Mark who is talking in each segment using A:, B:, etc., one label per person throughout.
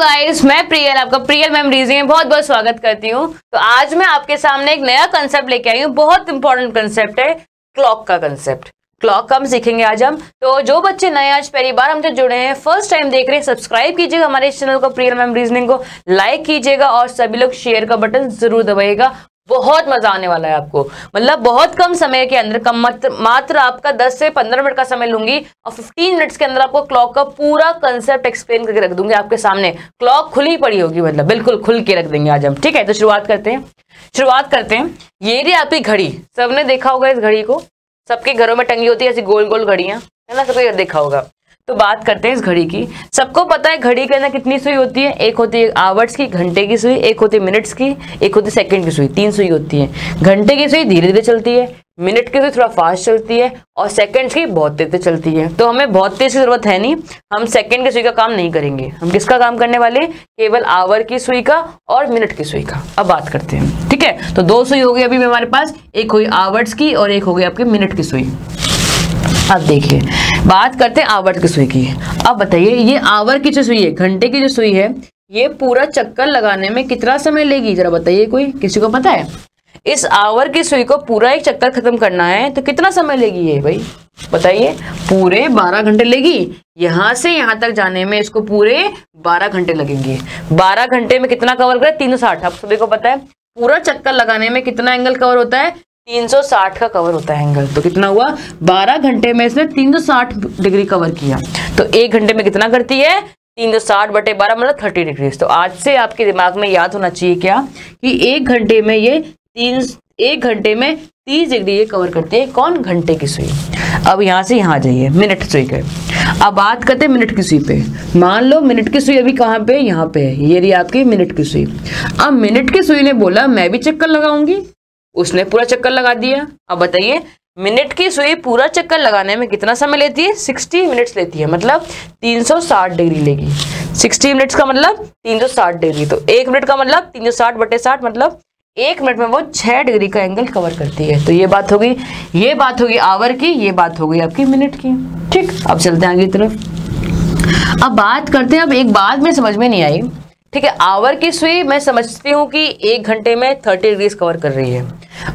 A: Guys मैं प्रियल, आपका Priyal memories में बहुत बहुत स्वागत करती हूँ। तो आज मैं आपके सामने एक नया कंसेप्ट लेके आई हूँ। बहुत इंपॉर्टेंट कंसेप्ट है क्लॉक का कंसेप्ट क्लॉक का हम सीखेंगे आज हम। तो जो बच्चे नए आज पहली बार हमसे जुड़े हैं फ़र्स्ट टाइम देख रहे हैं सब्सक्राइब कीजिएगा हमारे इस चैनल को, प्रियल मैम रीजनिंग को लाइक कीजिएगा और सभी लोग शेयर का बटन ज़रूर दबाइएगा। बहुत मज़ा आने वाला है आपको। मतलब बहुत कम समय के अंदर कम मात्र, आपका 10 से 15 मिनट का समय लूँगी और 15 मिनट्स के अंदर आपको क्लॉक का पूरा कंसेप्ट एक्सप्लेन करके रख दूँगी आपके सामने। क्लॉक खुली पड़ी होगी मतलब बिल्कुल खुल के रख देंगे आज हम। ठीक है तो शुरुआत करते हैं। शुरुआत करते हैं। ये रही आपकी घड़ी। सबने देखा होगा इस घड़ी को? सबके घरों में टंगी होती है ऐसी गोल गोल घड़ियाँ। है ना? सबको देखा होगा। तो बात करते हैं इस घड़ी की। सबको पता है घड़ी के अंदर कितनी सुई होती है? एक होती है आवर्स की, घंटे की सुई, एक होती है मिनट्स की, एक होती है सेकंड की सुई, तीन सुई होती है। घंटे की सुई धीरे धीरे चलती है, मिनट की सुई थोड़ा फास्ट चलती है, और सेकंड्स की बहुत तेज चलती है। तो हमें बहुत तेज की ज़रूरत है नहीं, हम सेकंड की सुई का काम नहीं करेंगे। हम किसका काम करने वाले? केवल आवर की सुई का और मिनट की सुई का। अब बात करते हैं। ठीक है? तो दो सुई हो गई अभी हमारे पास, एक हुई आवर्स की और एक हो गई आपकी मिनट की सुई। अब देखिए। बात करते हैं आवर्त की सुई की। अब बताइए, ये आवर की जो सुई है, घंटे की जो सुई है, ये पूरा चक्कर लगाने में कितना समय लेगी? जरा बताइए कोई, किसी को पता है? इस आवर की सुई को पूरा एक चक्कर खत्म करना है तो कितना समय लेगी ये भाई? बताइए, पूरे 12 घंटे लेगी? यहाँ से यहाँ तक जाने में इसको पूरे 12 घंटे लगेंगे। 12 घंटे में कितना कवर करे? तीन सौ साठ। आप सभी को पता है, पूरा चक्कर लगाने में कितना एंगल कवर होता है? 360 का कवर होता है एंगल तो कितना हुआ? 12 घंटे में इसने 360 डिग्री कवर किया। तो एक घंटे में कितना करती है? 360 बटे बारह मतलब 30 डिग्री तो आज से आपके दिमाग में याद होना चाहिए क्या? कि एक घंटे में ये तीन, एक घंटे में 30 डिग्री ये कवर करती है कौन? घंटे की सुई। अब यहाँ से यहाँ जाइए मिनट सुई के। अब बात करते हैं मिनट की सुई पे। मान लो मिनट की सुई अभी कहाँ पे? यहाँ पे है। ये रही आपकी मिनट की सुई। अब मिनट की सुई ने बोला, मैं भी चक्कर लगाऊँगी। उसने पूरा चक्कर लगा दिया। अब बताइए, मिनट की सुई पूरा चक्कर लगाने में कितना समय लेती है? 60 मिनट्स लेती है मतलब 360 डिग्री लेगी। 60 मिनट्स का मतलब 360 डिग्री तो एक मिनट का मतलब 360 बटे साठ मतलब एक मिनट में वो छह डिग्री का एंगल कवर करती है। तो ये बात होगी, ये बात होगी आवर की, ये बात होगी आपकी मिनट की। ठीक, अब चलते हैं आगे तरफ़। अब बात करते हैं, अब एक बात में समझ में नहीं आई। ठीक है, आवर की सुई मैं समझती हूँ कि एक घंटे में थर्टी डिग्रीज कवर कर रही है।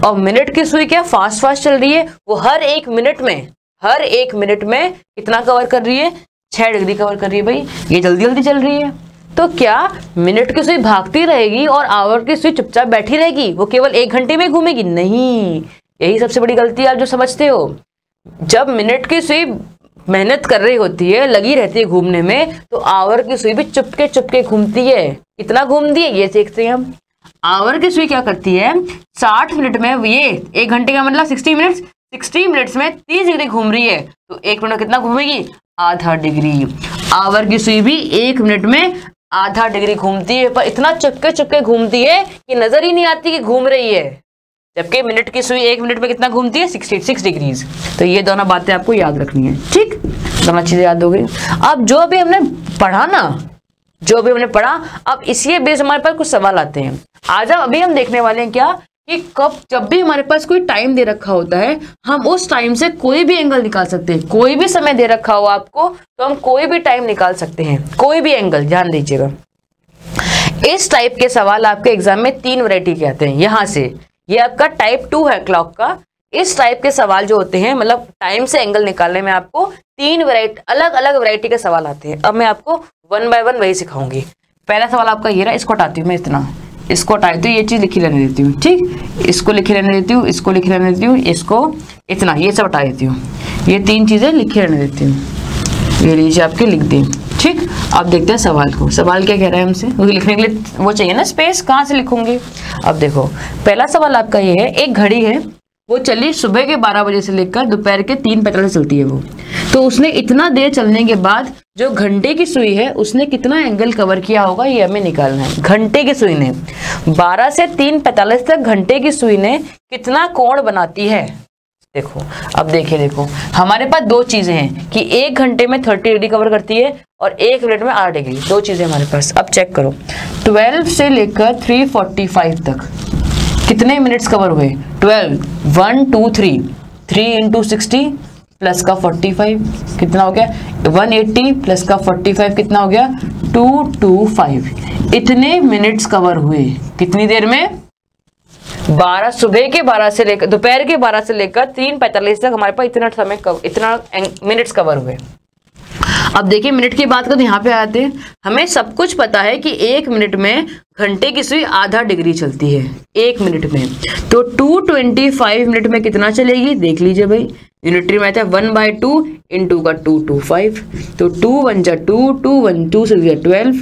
A: और मिनट की सुई क्या फास्ट फास्ट चल रही है? वो हर एक मिनट में, हर एक मिनट में कितना कवर कर रही है? छह डिग्री कवर कर रही है भाई। ये जल्दी जल्दी चल रही है। तो क्या मिनट की सुई भागती रहेगी और आवर की सुई चुपचाप बैठी रहेगी? वो केवल एक घंटे में घूमेगी? नहीं। यही सबसे बड़ी गलती आप जो समझते हो। जब मिनट की सुई मेहनत कर रही होती है, लगी रहती है घूमने में तो आवर की सुई भी चुपके चुपके घूमती है। कितना घूमती है ये देखते हैं हम। आवर की सुई क्या करती है? 60 मिनट में ये एक घंटे का मतलब 60 मिनट्स 60 मिनट्स में 30 डिग्री घूम रही है तो एक मिनट कितना घूमेगी? आधा डिग्री। आवर की सुई भी एक मिनट में आधा डिग्री घूमती है, पर इतना चुपके चुपके घूमती है कि नज़र ही नहीं आती कि घूम रही है। जबकि मिनट की सुई एक मिनट में कितना घूमती है? सिक्सटी सिक्स डिग्रीज तो ये दोनों बातें आपको याद रखनी है। ठीक? दोनों चीज़ें याद हो गई। अब जो भी हमने पढ़ा ना, जो भी हमने पढ़ा, अब इसी बेस हमारे पास कुछ सवाल आते हैं। आज अभी हम देखने वाले हैं क्या? कि कब, जब भी हमारे पास कोई टाइम दे रखा होता है, हम उस टाइम से कोई भी एंगल निकाल सकते हैं। कोई भी समय दे रखा हो आपको तो हम कोई भी टाइम निकाल सकते हैं। कोई भी एंगल ध्यान दीजिएगा। इस टाइप के सवाल आपके एग्ज़ाम में तीन वैरायटी के आते हैं। यहाँ से ये आपका टाइप टू है क्लॉक का। इस टाइप के सवाल जो होते हैं मतलब टाइम से एंगल निकालने में आपको तीन वैरायटी अलग अलग वैरायटी के सवाल आते हैं। अब मैं आपको वन बाय वन वही सिखाऊँगी। पहला सवाल आपका ये रहा, इसको हटाती हूँ मैं इतना। इसको हटाती तो ये चीज़ लिखी रहने देती हूँ, ठीक? इसको लिखी रहने देती हूँ, इसको लिखी रहने देती हूँ, इसको इतना, ये सब हटा देती हूँ। ये तीन चीज़ें लिखी रहने देती हूँ। ये लीजिए आपके, लिख दी। ठीक? अब देखते हैं सवाल को। सवाल क्या कह रहा है हमसे? लिखने के लिए वो चाहिए ना स्पेस कहाँ से लिखूँगी? अब देखो, पहला सवाल आपका ये है, एक घड़ी है, वो चली सुबह के 12 बजे से लेकर दोपहर के तीन पैंतालीस चलती है वो। तो उसने इतना देर चलने के बाद जो घंटे की सुई है, उसने कितना एंगल कवर किया होगा, ये हमें निकालना है। घंटे की सुई ने। 12 से तीन पैंतालीस तक घंटे की सुई ने कितना कोण बनाती है? देखो, अब देखिए, देखो। हमारे पास दो चीज़ें हैं कि एक घंटे में थर्टी डिग्री कवर करती है और एक मिनट में आठ डिग्री। दो चीज़ें हमारे पास। अब चेक करो। ट्वेल्व से लेकर थ्री फोर्टी फाइव तक कितने मिनट्स कवर हुए? Twelve one two three three into sixty plus का फोर्टी फाइव कितना हो गया? वन एट्टी प्लस का फोर्टी फाइव कितना हो गया? टू टू फाइव इतने मिनट्स कवर हुए कितनी देर में? बारह सुबह के बारह से लेकर दोपहर के बारह से लेकर तीन पैंतालीस तक हमारे पास इतना समय कव, इतना मिनट्स कवर हुए। अब देखिए मिनट की बात करें तो यहाँ पे आते हैं। हमें सब कुछ पता है कि एक मिनट में घंटे की सुई आधा डिग्री चलती है एक मिनट में। तो 225 मिनट में कितना चलेगी? देख लीजिए भाई। यूनिटरी मैथ है one by two into का टू टू फाइव तो टू वन जा two two one two six twelve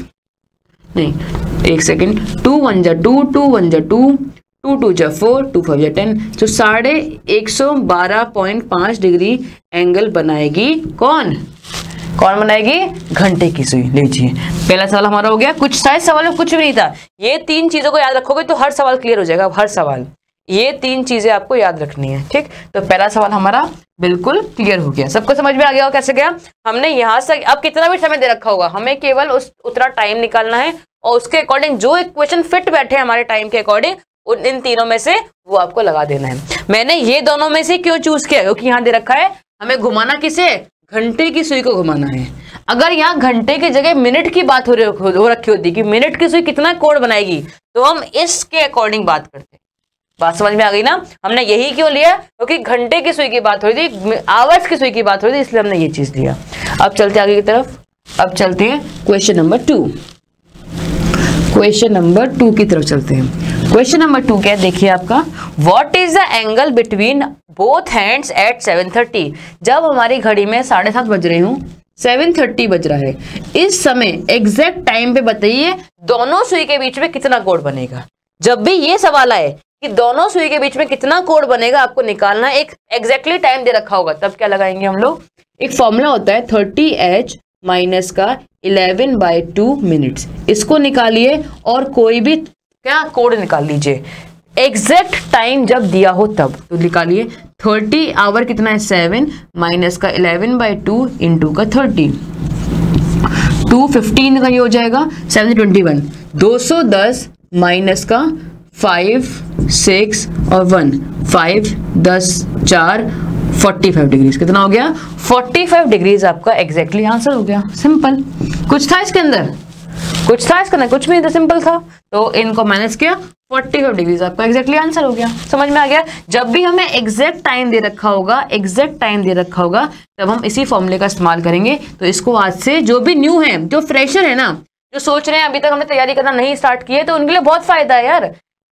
A: नहीं एक सेकेंड टू वन जा टू टू वन जा टू टू टू जा फोर, टू फाइव जा टेन तो साढ़े एक सौ बारह पॉइंट पाँच डिग्री एंगल बनाएगी कौन? कौन बनाएगी? घंटे की सुई। लीजिए पहला सवाल हमारा हो गया, कुछ शायद सवाल में कुछ भी नहीं था। ये तीन चीज़ों को याद रखोगे तो हर सवाल क्लियर हो जाएगा, हर सवाल। ये तीन चीज़ें आपको याद रखनी है, ठीक? तो पहला सवाल हमारा बिल्कुल क्लियर हो गया। सबको समझ में आ गया कैसे गया? हमने यहाँ से, अब कितना भी समय दे रखा होगा, हमें केवल उस, उतना टाइम निकालना है और उसके अकॉर्डिंग जो इक्वेशन फिट बैठे हमारे टाइम के अकॉर्डिंग उन इन तीनों में से वो आपको लगा देना है। मैंने ये दोनों में से क्यों चूज़ किया? क्योंकि यहाँ दे रखा है हमें घुमाना किसे? घंटे की सुई को घुमाना है। अगर यहाँ घंटे की जगह मिनट की बात हो, हो रखी होती कि मिनट की सुई कितना कोड बनाएगी तो हम इसके अकॉर्डिंग बात करते बात समझ में आ गई ना? हमने यही क्यों लिया? क्योंकि घंटे की सुई की बात हो रही थी आवर्स की सुई की बात हो रही थी इसलिए हमने ये चीज़ लिया। अब चलते आगे की तरफ़। अब चलते हैं question number two question number two की तरफ़ चलते हैं। क्वेश्चन नंबर टू क्या देखिए आपका। What is the angle between both hands at 7:30 जब हमारी घड़ी में साढ़े सात बज रहे हूँ 7:30 बज रहा है। इस समय एग्जैक्ट टाइम पे बताइए, दोनों सुई के बीच में कितना कोड बनेगा? जब भी ये सवाल आए कि दोनों सुई के बीच में कितना कोड बनेगा, आपको निकालना एक एग्जैक्टली टाइम दे रखा होगा। तब क्या लगाएँगे हम लोग? एक फॉर्मूला होता है थर्टी एच माइनस का इलेवन बाई टू मिनट्स इसको निकालिए और कोई भी क्या कोड निकाल लीजिए? एग्जैक्ट टाइम जब दिया हो तब। तो निकालिए थर्टी आवर कितना है? सेवन माइनस का इलेवन बाई टू इंटू का थर्टी टू फिफ्टीन का ये हो जाएगा सेवन ट्वेंटी वन दो सौ दस माइनस का फाइव सिक्स और वन फाइव दस, चार फोर्टी फाइव डिग्रीज कितना हो गया? फोर्टी फाइव डिग्रीज आपका एग्जैक्टली आंसर हो गया। सिंपल कुछ था इसके अंदर? कुछ था, इसके कुछ भी नहीं था सिंपल था। तो इनको मैनेज किया फोर्टी फाइव डिग्रीज आपका एग्जैक्टली आंसर हो गया। समझ में आ गया? जब भी हमें एग्जैक्ट टाइम दे रखा होगा एग्जैक्ट टाइम दे रखा होगा, तब हम इसी फॉर्मूले का इस्तेमाल करेंगे। तो इसको आज से जो भी न्यू है, जो फ्रेशर है ना, जो सोच रहे हैं, अभी तक हमने तैयारी करना नहीं स्टार्ट की है तो उनके लिए बहुत फ़ायदा है यार।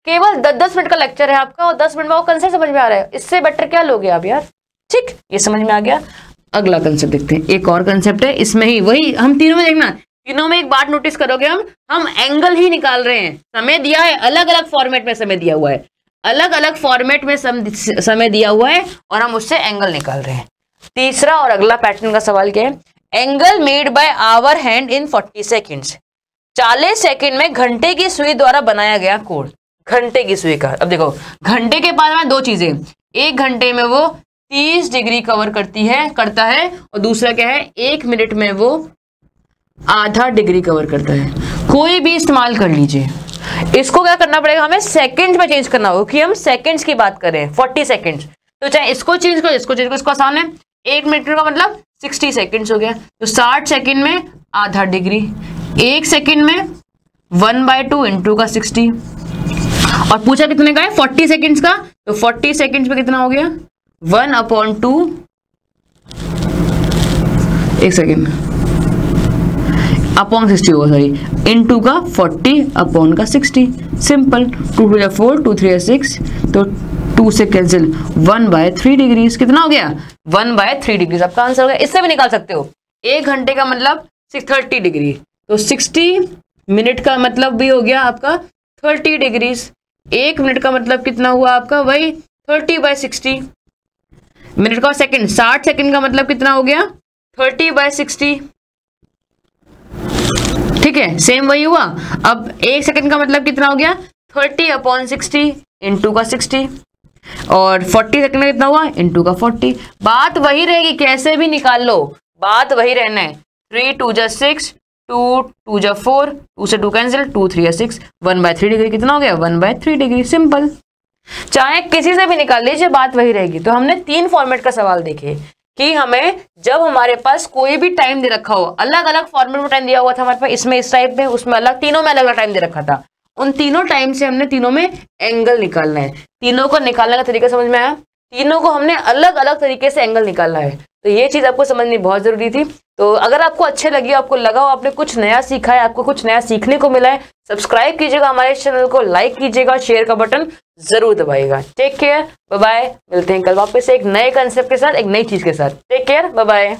A: केवल दस दस मिनट का लेक्चर है आपका, और दस मिनट में वो कंसेप्ट समझ में आ रहा है? इससे बेटर क्या लोगे आप यार? ठीक, ये समझ में आ गया। अगला कंसेप्ट देखते हैं। एक और कंसेप्ट है, इसमें ही, वही, हम तीनों में देखना। तीनों में एक बात नोटिस करोगे हम? हम एंगल ही निकाल रहे हैं। समय दिया है अलग अलग फॉर्मेट में समय दिया हुआ है। अलग अलग फॉर्मेट में समय दिया हुआ है और हम उससे एंगल निकाल रहे हैं। तीसरा और अगला पैटर्न का सवाल क्या है? Angle made by hour hand in 40 seconds 40 second में घंटे की सुई द्वारा बनाया गया कोड। घंटे की सुई का। अब देखो, घंटे के बाद में दो चीज़ें। एक घंटे में वो तीस डिग्री कवर करती है, करता है, और दूसरा क्या है? एक मिनट में वो आधा डिग्री कवर करता है। कोई भी इस्तेमाल कर लीजिए। इसको क्या करना पड़ेगा? हमें सेकंड्स में चेंज करना होगा। कि हम सेकंड्स की बात करें फोर्टी सेकंड्स तो चाहे इसको चेंज करो, इसको चेंज करो, इसको आसान है। एक मिनट का मतलब सिक्सटी सेकेंड्स हो गया। तो साठ सेकेंड में आधा डिग्री। एक सेकेंड में वन बाय टू इंटू का सिक्सटी और पूछा कितने का है? फोर्टी सेकेंड्स का। तो फोर्टी सेकेंड्स में कितना हो गया? वन अपॉन टू एक सेकेंड अपॉन सिक्सटी होगा सॉरी इन टू का फोर्टी अपॉन का सिक्सटी सिंपल टू टू या फोर टू थ्री या सिक्स तो टू से cancel one by three degrees कितना हो गया? वन बाय थ्री डिग्रीज आपका आंसर हो गया. इससे भी निकाल सकते हो. एक घंटे का मतलब थर्टी डिग्री तो सिक्सटी मिनट का मतलब भी हो गया आपका थर्टी डिग्रीज एक मिनट का मतलब कितना हुआ आपका? वही थर्टी बाय सिक्सटी मिनट का सेकंड साठ सेकंड का मतलब कितना हो गया? थर्टी बाय सिक्सटी ठीक है सेम वही हुआ। अब एक सेकंड का मतलब कितना हो गया? थर्टी अपॉन सिक्सटी इंटू का सिक्सटी और फोर्टी सेकंड कितना हुआ? इंटू का फोर्टी बात वही रहेगी, कैसे भी निकाल लो। बात वही रहना है। थ्री टू जा सिक्स टू टू जा फोर टू से टू कैंसिल टू थ्री या six one by three degree कितना हो गया? One by three degree simple चाहे किसी से भी निकाल लीजिए, बात वही रहेगी। तो हमने तीन फॉर्मेट का सवाल देखे। कि हमें जब हमारे पास कोई भी टाइम दे रखा हो अलग अलग फॉर्मेट में टाइम दिया हुआ था हमारे पास, इसमें इस टाइप में, उसमें अलग, तीनों में अलग अलग टाइम दे रखा था। उन तीनों टाइम से हमने तीनों में एंगल निकालना है। तीनों को निकालने का तरीका समझ में आया? तीनों को हमने अलग अलग तरीके से एंगल निकालना है। तो ये चीज़ आपको समझनी बहुत ज़रूरी थी। तो अगर आपको अच्छे लगी, आपको लगा हो, आपने कुछ नया सीखा है, आपको कुछ नया सीखने को मिला है सब्सक्राइब कीजिएगा हमारे चैनल को लाइक कीजिएगा शेयर का बटन ज़रूर दबाइएगा। टेक केयर बाय मिलते हैं कल वापस एक नए कंसेप्ट के साथ, एक नई चीज़ के साथ। Take care bye